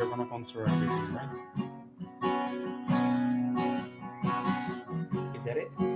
you're gonna control everything, right? Is that it?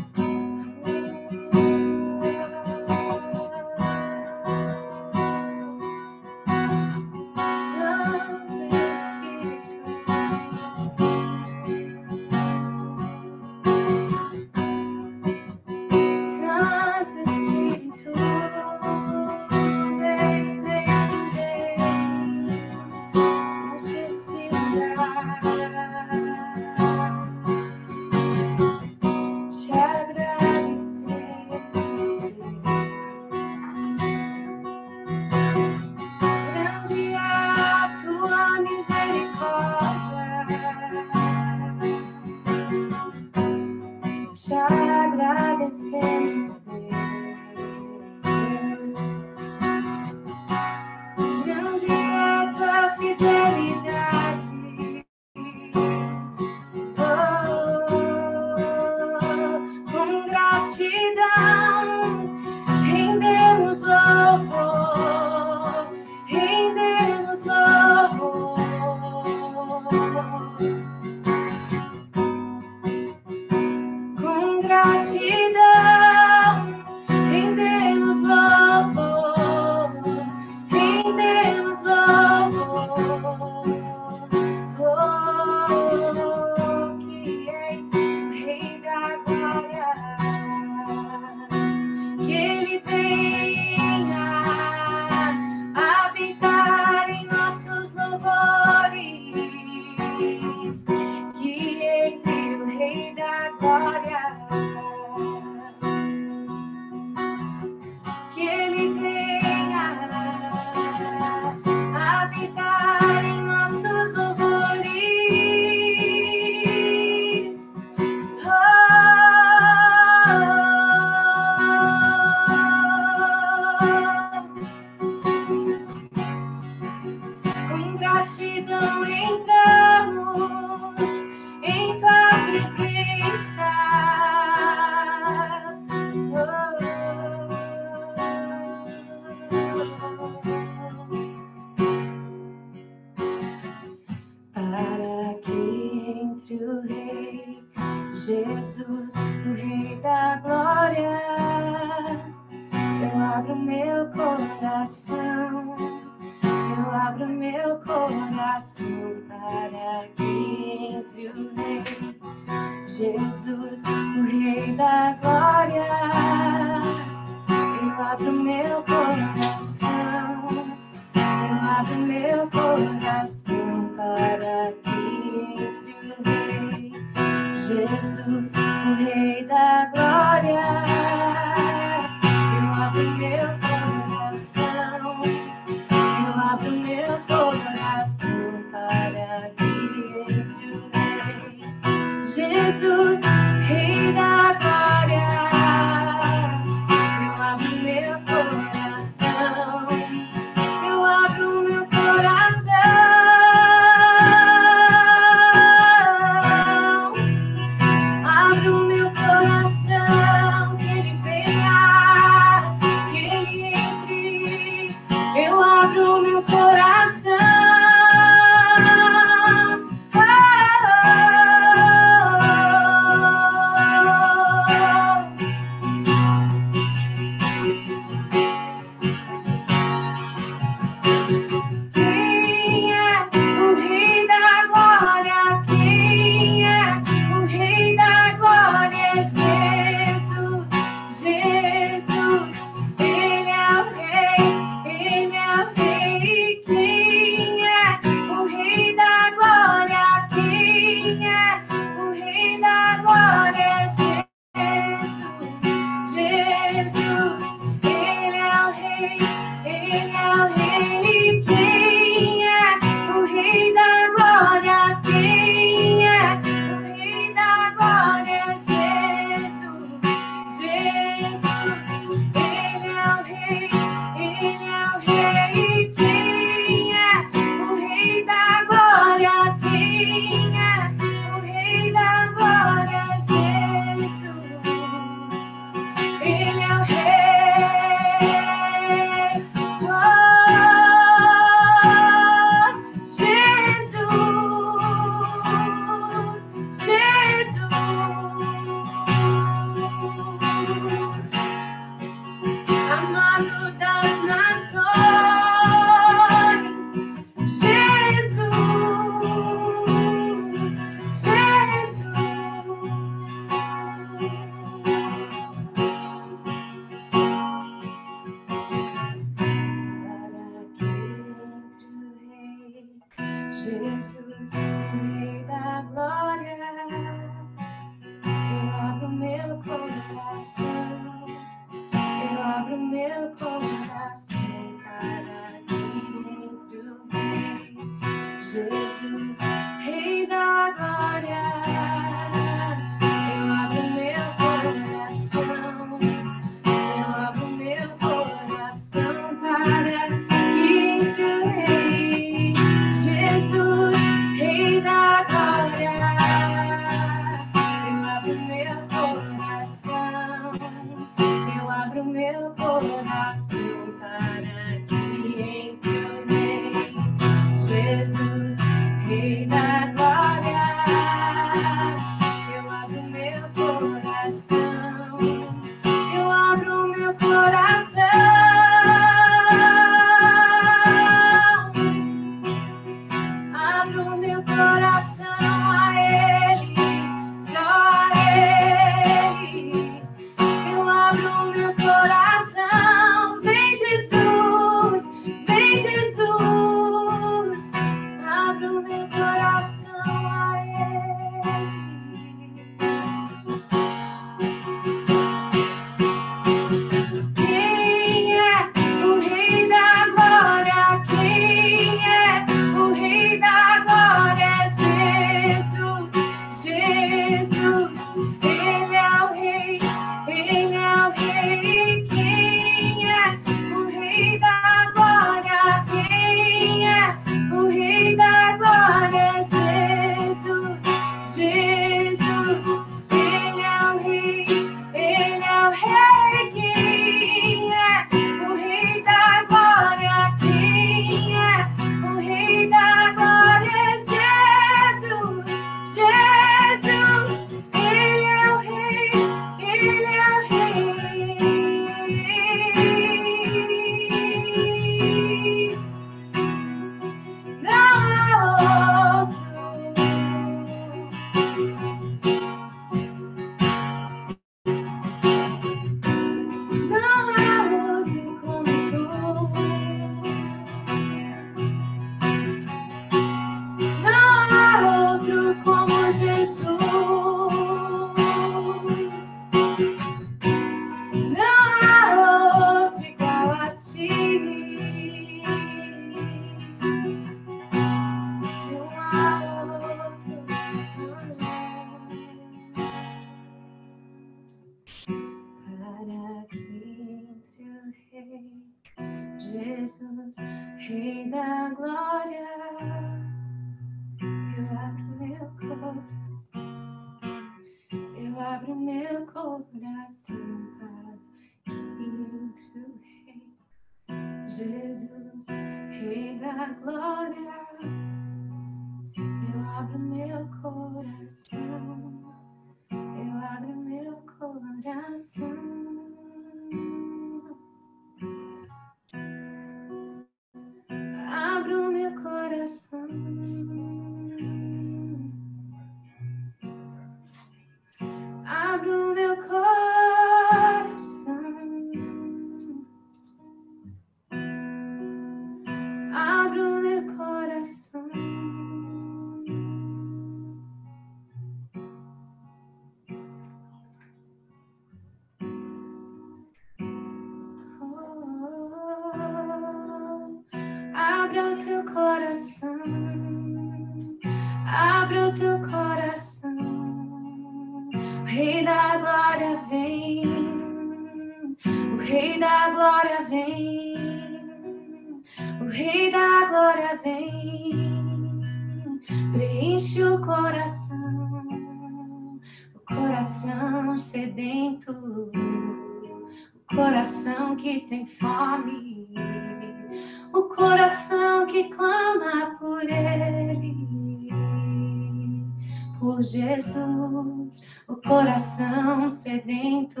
Jesus, o coração sedento,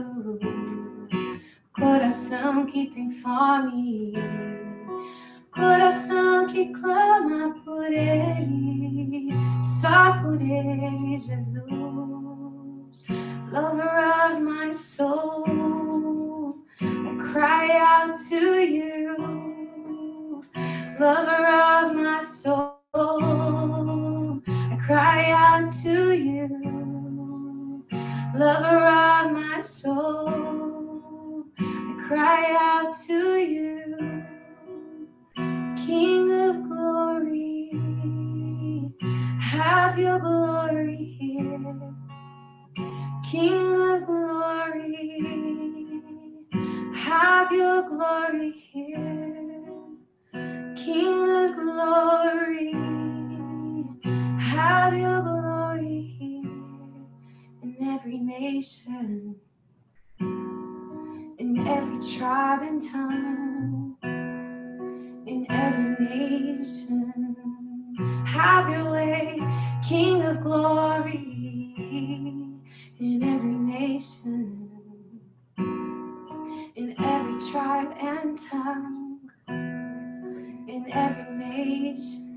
coração que tem fome, coração que clama por Ele, só por Ele, Jesus, lover of my soul, I cry out to you, lover of to you, lover of my soul. Nation, in every tribe and tongue, in every nation. Have your way, King of glory, in every nation, in every tribe and tongue, in every nation.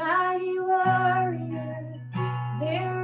mighty warrior. There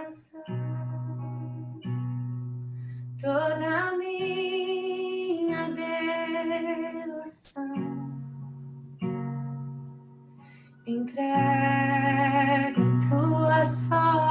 canção, toda minha devoção. Entrego tuas formas.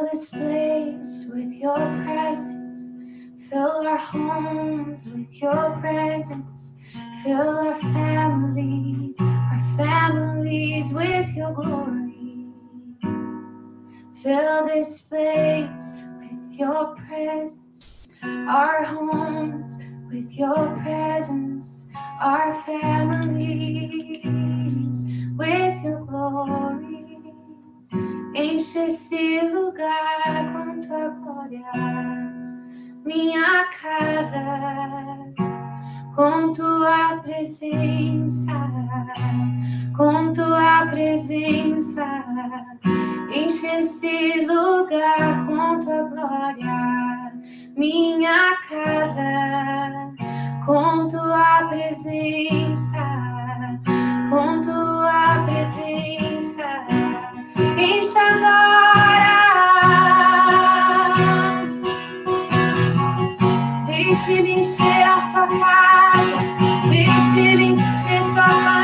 Fill this place with your presence. Fill our homes with your presence. Fill our families, our families with your glory. Fill this place with your presence. Our homes with your presence. Our families with your glory. Enche esse lugar com tua glória, minha casa, com tua presença, com tua presença. Enche esse lugar com tua glória, minha casa, com tua presença, com tua presença. Deixe ele encher a sua casa, deixe ele encher sua família,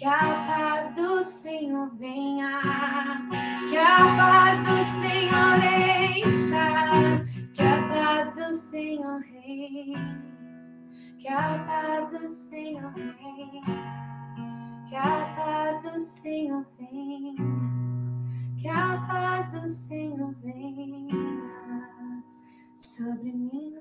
que a paz do Senhor venha, que a paz do Senhor encha, que a paz do Senhor reine, que a paz do Senhor reine, que a paz do Senhor venha, que a paz do Senhor venha sobre mim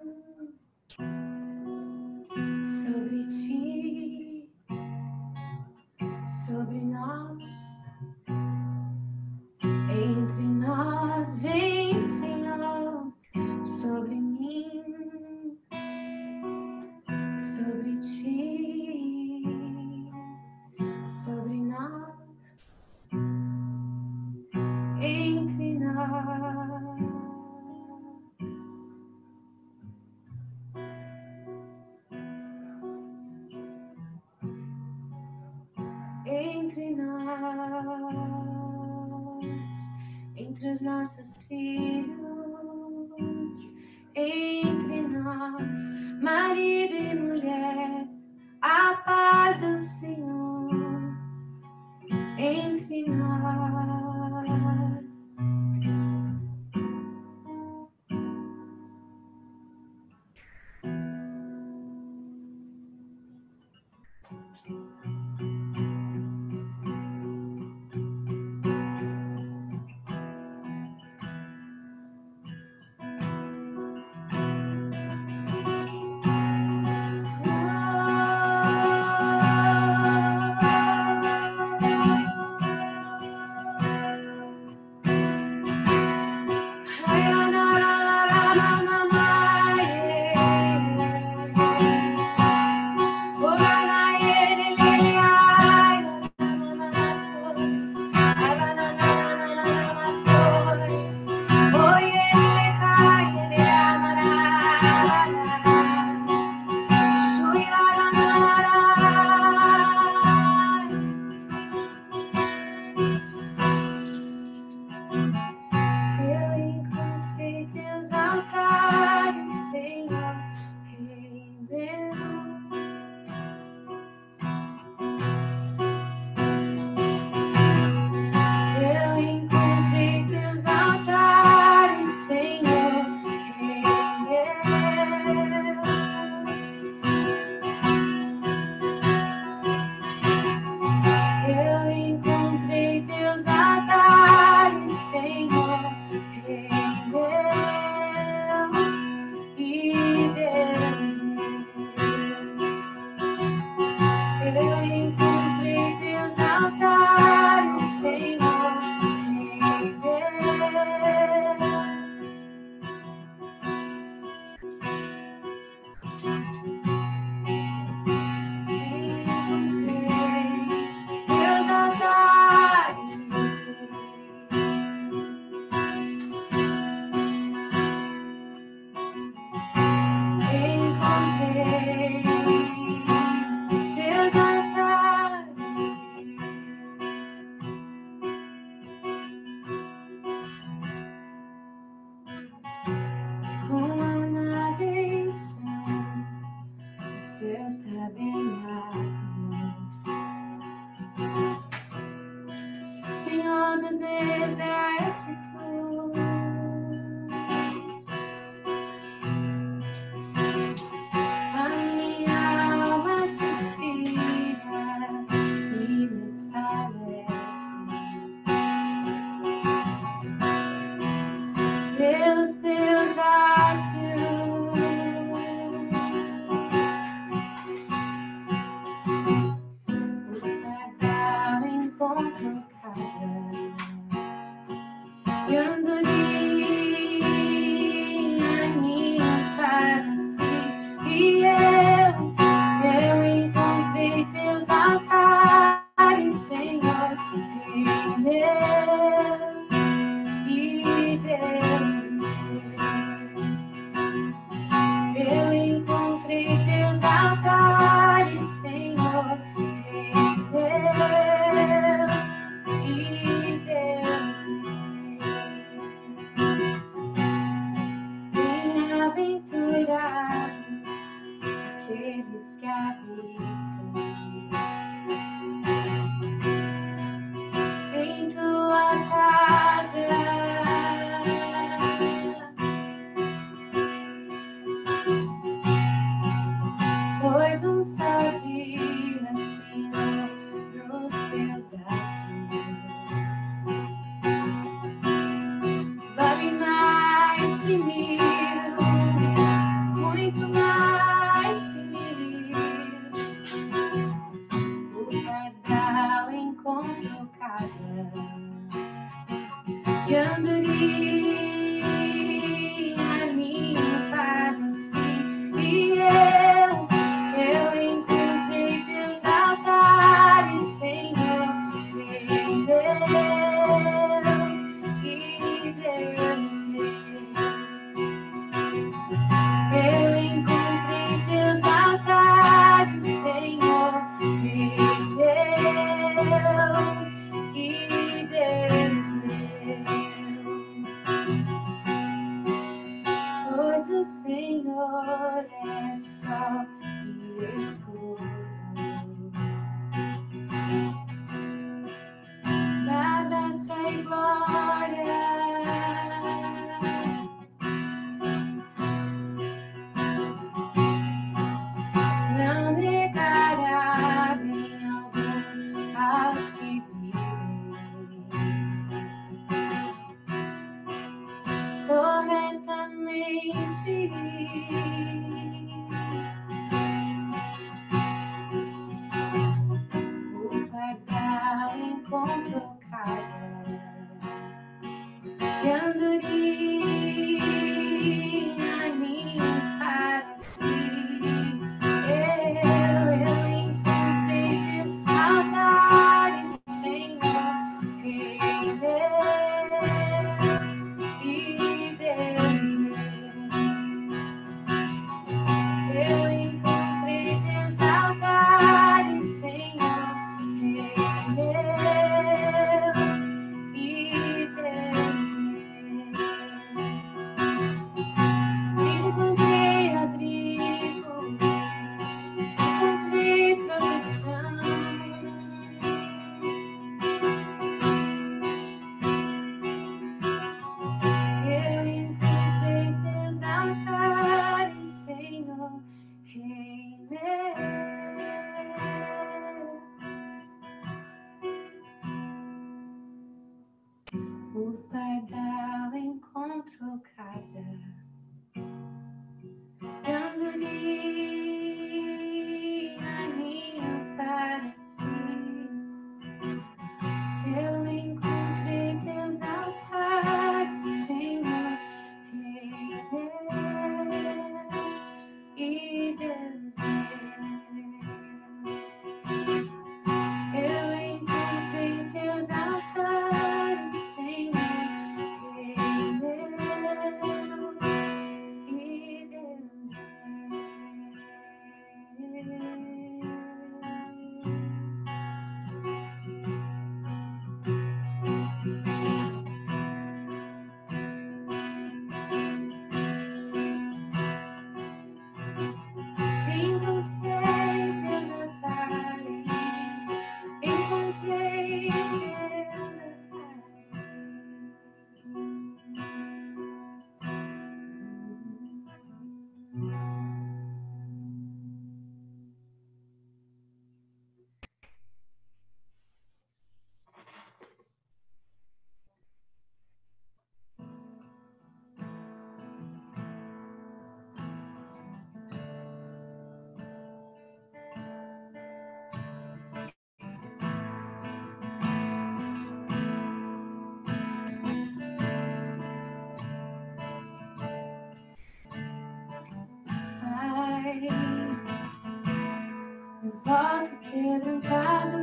trancado.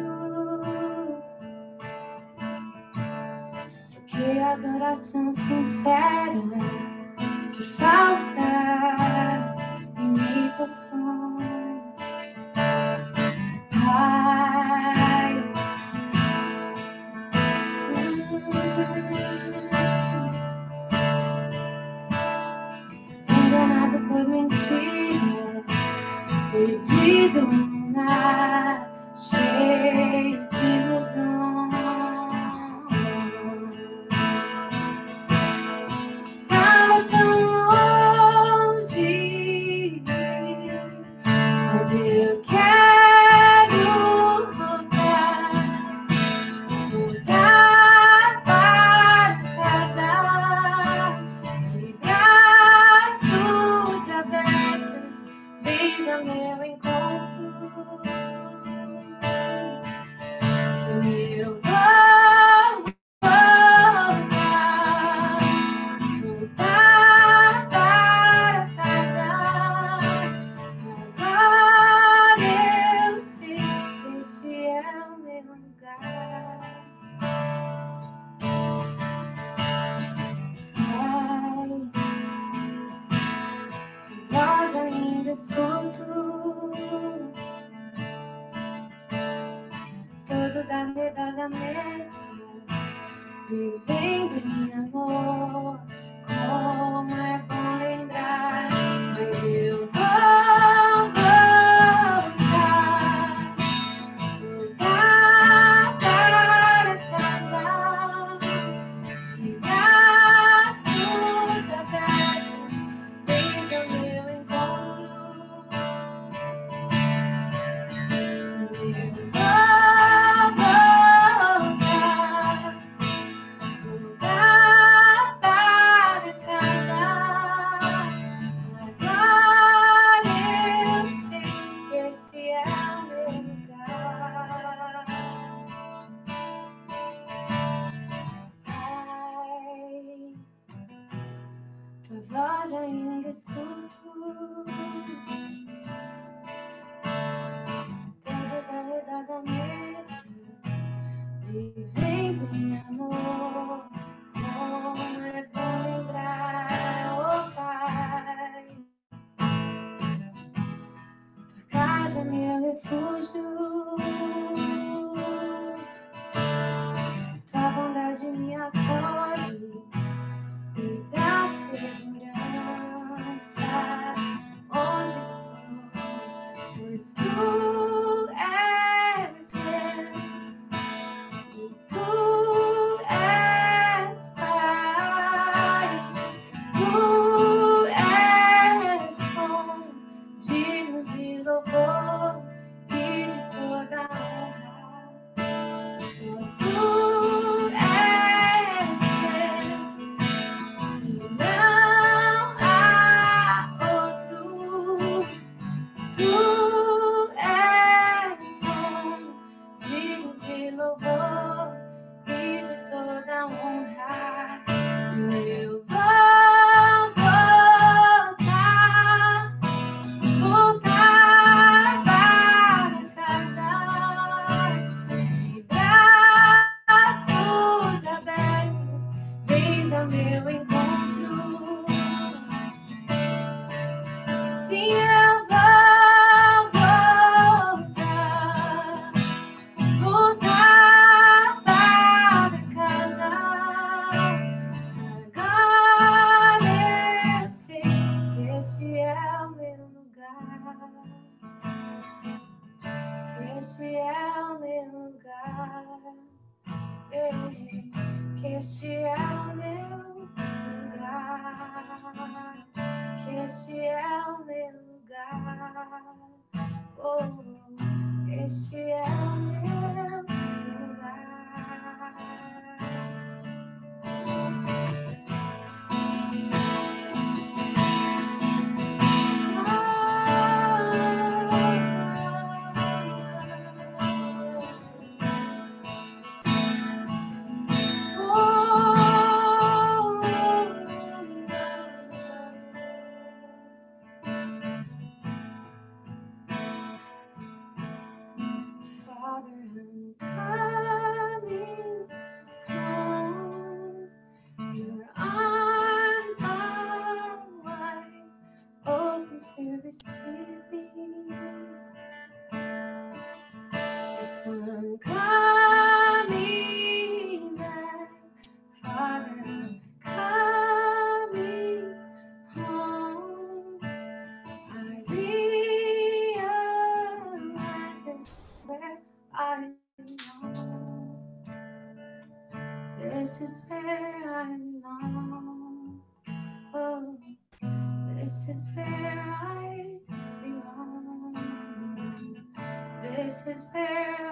Troquei adoração sincera por falsas imitações. louvor e de toda honra, Senhor. his pair.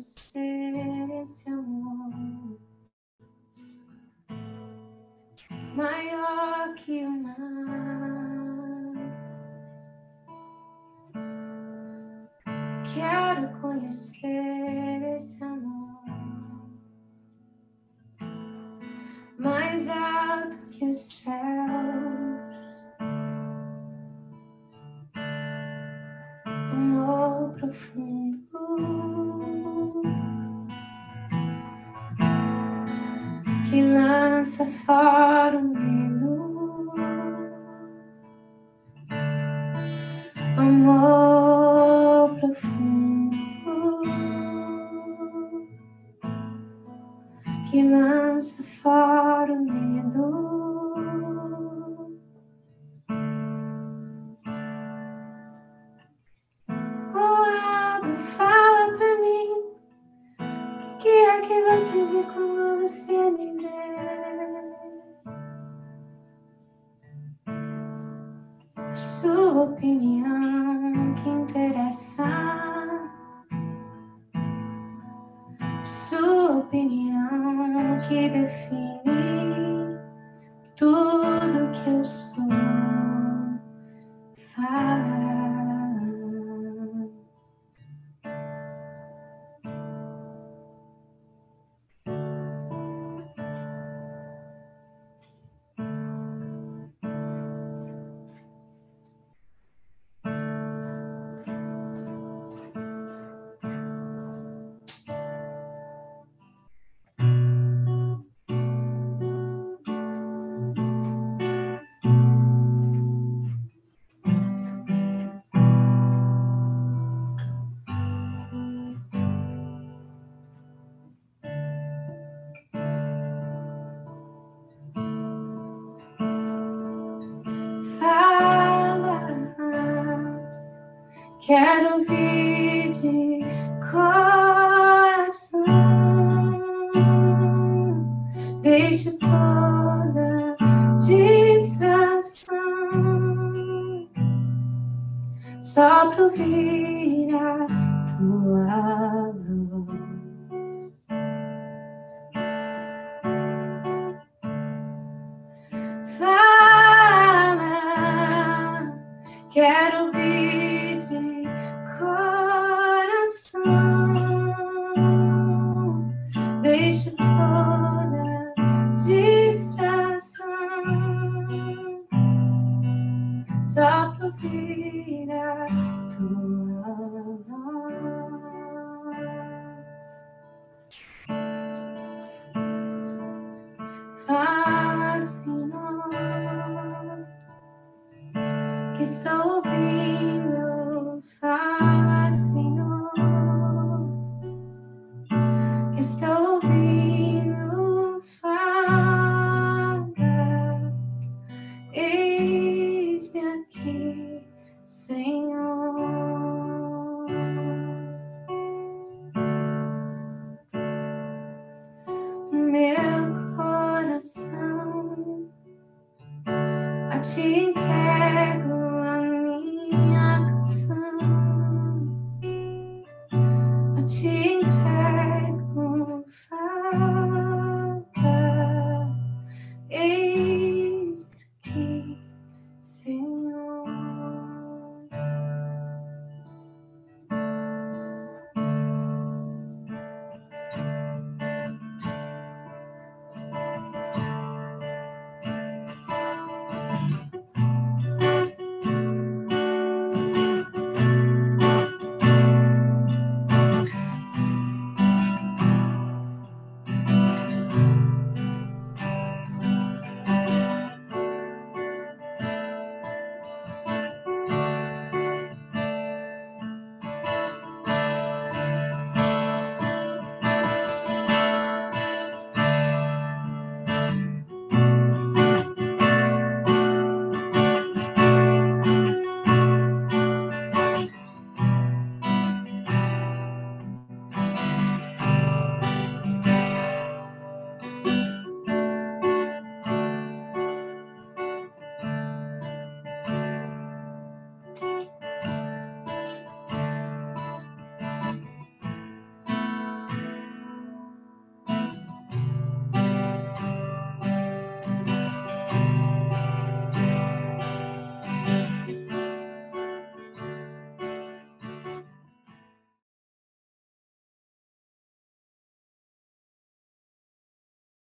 See.